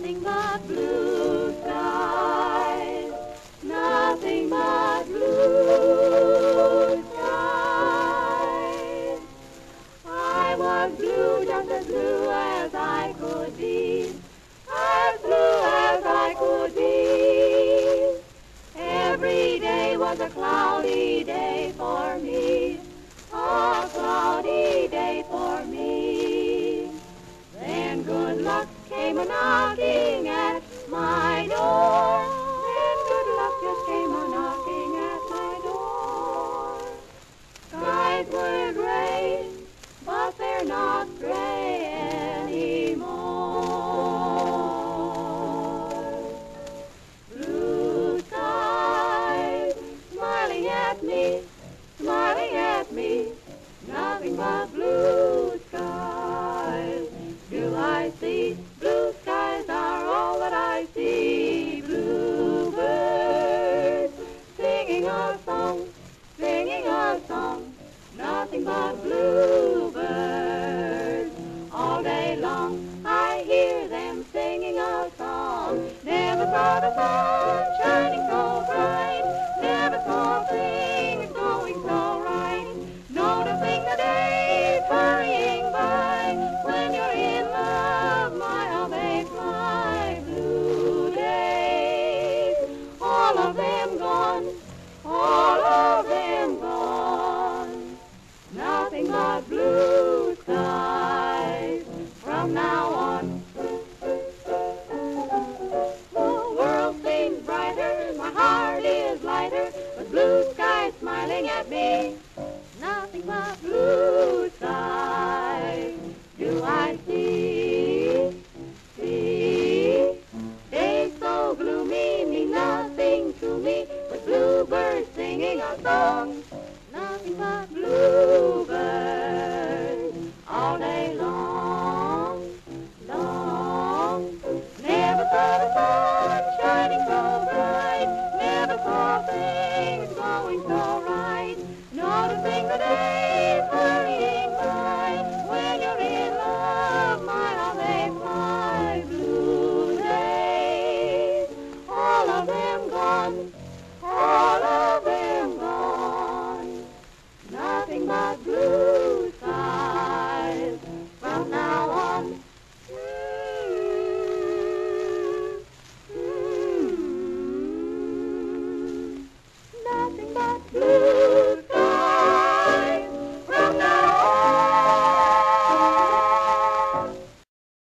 nothing but blue skies, nothing but blue skies. I was blue, just as blue as I could be, as blue as I could be. Every day was a cloudy day for me. knocking at my door. singing a song, singing a song, nothing but bluebirds. All day long I hear them singing a song, never thought a song. 어. singing a song. Nothing but bluebirds all day long, long. Never thought the sun shining so bright. Never thought things going so right. Noticing the day.